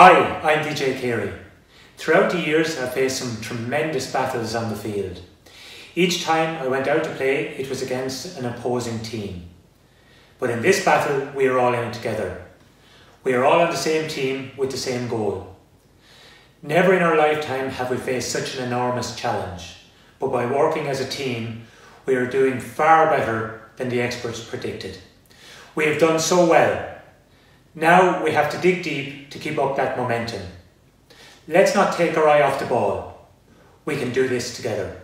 Hi, I'm DJ Carey. Throughout the years, I've faced some tremendous battles on the field. Each time I went out to play, it was against an opposing team. But in this battle, we are all in it together. We are all on the same team with the same goal. Never in our lifetime have we faced such an enormous challenge, but by working as a team, we are doing far better than the experts predicted. We have done so well. Now we have to dig deep to keep up that momentum. Let's not take our eye off the ball. We can do this together.